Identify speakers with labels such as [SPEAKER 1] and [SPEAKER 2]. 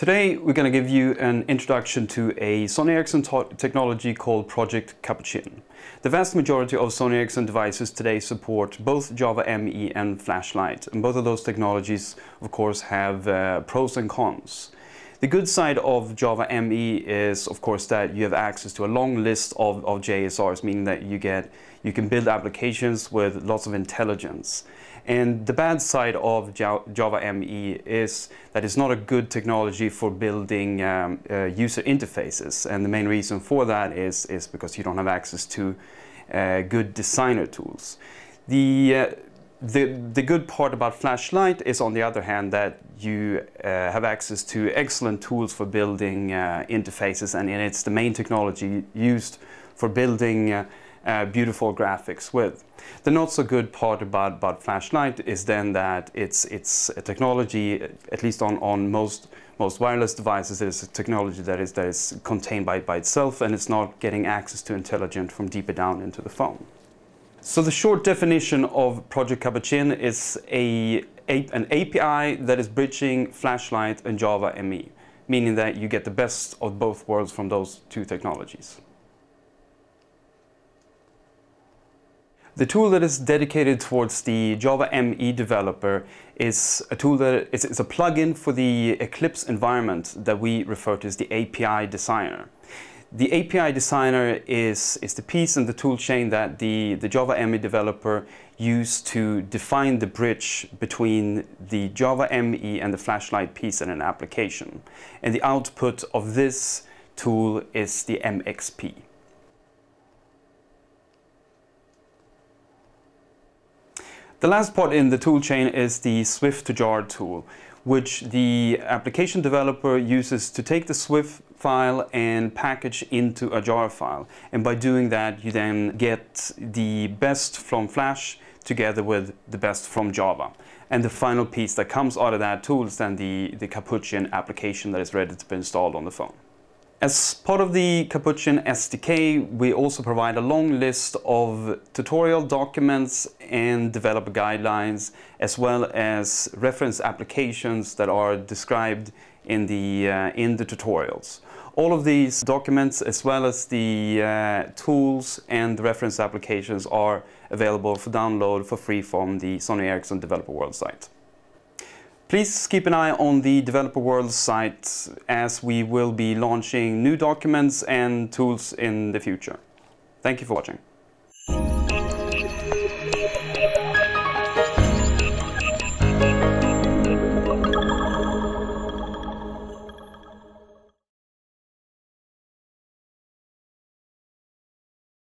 [SPEAKER 1] Today we're going to give you an introduction to a Sony Ericsson technology called Project Capuchin. The vast majority of Sony Ericsson devices today support both Java ME and Flash Lite and both of those technologies of course have uh, pros and cons. The good side of Java ME is of course that you have access to a long list of, of JSRs meaning that you get you can build applications with lots of intelligence. And the bad side of Java ME is that it's not a good technology for building um, uh, user interfaces. And the main reason for that is, is because you don't have access to uh, good designer tools. The, uh, the, the good part about Flash Lite is on the other hand that you uh, have access to excellent tools for building uh, interfaces and, and, it's the main technology used for building uh, beautiful graphics with. The not so good part about, about Flash Lite is then that it's, it's a technology, at least on, on most, most wireless devices, it is a technology that is, that is contained by, by itself and it's not getting access to intelligent from deeper down into the phone. So the short definition of Project Capuchin is a, a, an API that is bridging Flash Lite and Java ME, meaning that you get the best of both worlds from those two technologies. The tool that is dedicated towards the Java ME developer is a tool that is, a plugin for the Eclipse environment that we refer to as the API Designer. The API Designer is, is the piece in the toolchain that the, the Java ME developer use to define the bridge between the Java ME and the Flash Lite piece in an application. And the output of this tool is the MXP. The last part in the toolchain is the SWF2JAR tool, which the application developer uses to take the Swift file and package into a jar file. And by doing that, you then get the best from Flash together with the best from Java. And the final piece that comes out of that tool is then the, the Capuchin application that is ready to be installed on the phone. As part of the Capuchin SDK, we also provide a long list of tutorial documents and developer guidelines, as well as reference applications that are described in the, uh, in the tutorials. All of these documents, as well as the uh, tools and reference applications are available for download for free from the Sony Ericsson Developer World site. Please keep an eye on the Developer World site as we will be launching new documents and tools in the future. Thank you for watching.